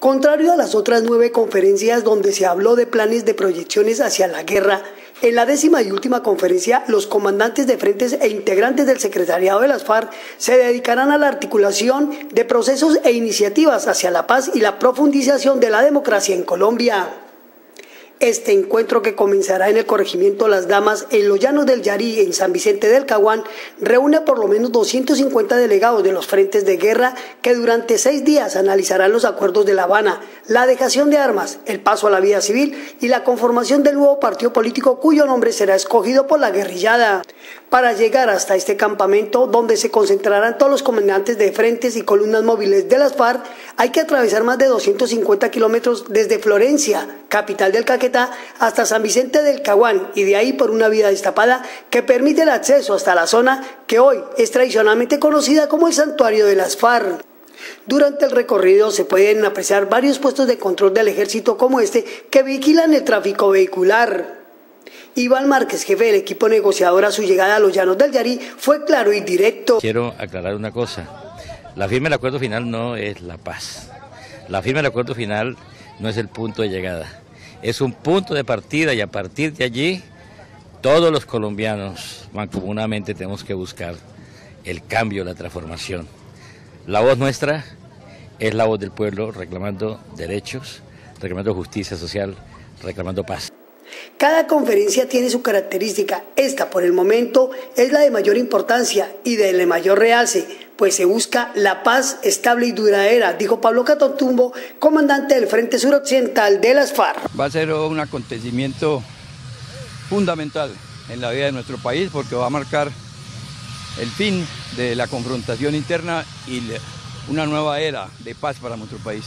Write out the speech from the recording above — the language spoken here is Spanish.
Contrario a las otras nueve conferencias donde se habló de planes de proyecciones hacia la guerra, en la décima y última conferencia, los comandantes de frentes e integrantes del secretariado de las FARC se dedicarán a la articulación de procesos e iniciativas hacia la paz y la profundización de la democracia en Colombia. Este encuentro que comenzará en el corregimiento Las Damas en los llanos del Yarí en San Vicente del Caguán reúne por lo menos 250 delegados de los frentes de guerra que durante seis días analizarán los acuerdos de La Habana, la dejación de armas, el paso a la vida civil y la conformación del nuevo partido político cuyo nombre será escogido por la guerrillada. Para llegar hasta este campamento donde se concentrarán todos los comandantes de frentes y columnas móviles de las FARC, hay que atravesar más de 250 kilómetros desde Florencia, capital del Caquetá, hasta San Vicente del Caguán y de ahí por una vía destapada que permite el acceso hasta la zona que hoy es tradicionalmente conocida como el santuario de las FARC. Durante el recorrido se pueden apreciar varios puestos de control del ejército como este que vigilan el tráfico vehicular. Iván Márquez, jefe del equipo negociador a su llegada a los llanos del Yarí, fue claro y directo. Quiero aclarar una cosa. La firma del acuerdo final no es la paz. La firma del acuerdo final no es el punto de llegada. Es un punto de partida y a partir de allí todos los colombianos mancomunadamente tenemos que buscar el cambio, la transformación. La voz nuestra es la voz del pueblo reclamando derechos, reclamando justicia social, reclamando paz. Cada conferencia tiene su característica. Esta, por el momento, es la de mayor importancia y de mayor realce, pues se busca la paz estable y duradera, dijo Pablo Catotumbo, comandante del Frente Suroccidental de las FARC. Va a ser un acontecimiento fundamental en la vida de nuestro país porque va a marcar el fin de la confrontación interna y una nueva era de paz para nuestro país.